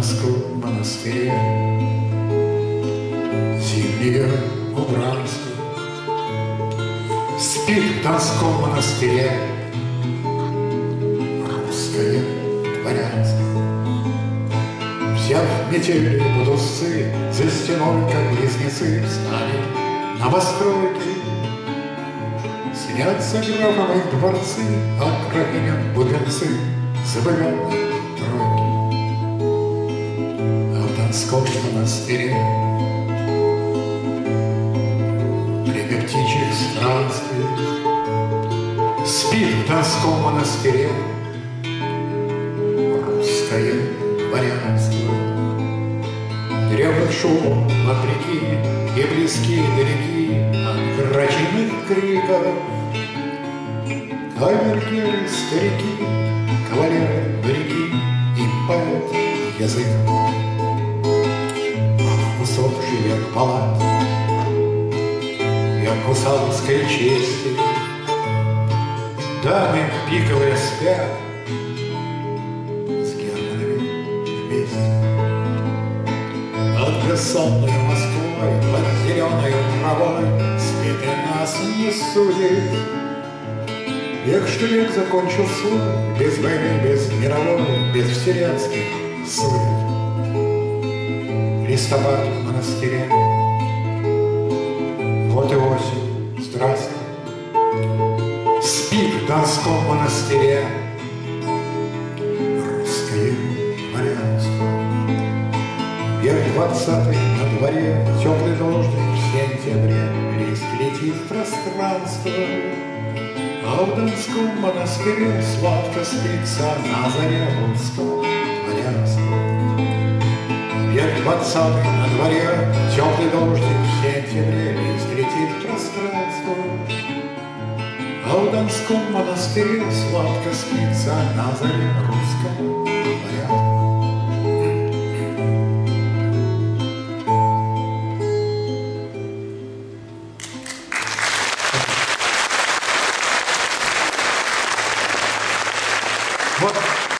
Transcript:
Брянском монастыре, Земле убранстве, Спит в Донском монастыре Русское дворянство. Взяв метели будусы, За стеной, как близнецы, Встали на постройки. Снятся графом дворцы, А графиням бубенцы забывают. Донском монастыре Время птичьих странствий. Спит в Донском монастыре. Русское дворянство Древних шум вопреки И близкие далеки От грачиных криков Камергеры, старики Кавалеры, моряки И поэт язык Усопший век палат Век гусарской чести Дамы пиковые спят С германами вместе Над бессонной Москвой Под зеленой травой Светы нас не судит Век что век закончил свой Без войны, без мировой Без вселенских сует Листопад в монастыре. Вот и осень, здравствуй. Спит в Донском монастыре. Русское дворянство. Век двадцатый на дворе. Теплый дождик в сентябре. Лист летит в пространство. А в Донском монастыре Сладко спится на заре русского двадцатый на дворе Теплый дождик в сентябре Лист летит в пространство. А в Донском монастыре Сладко спится на заре дворянства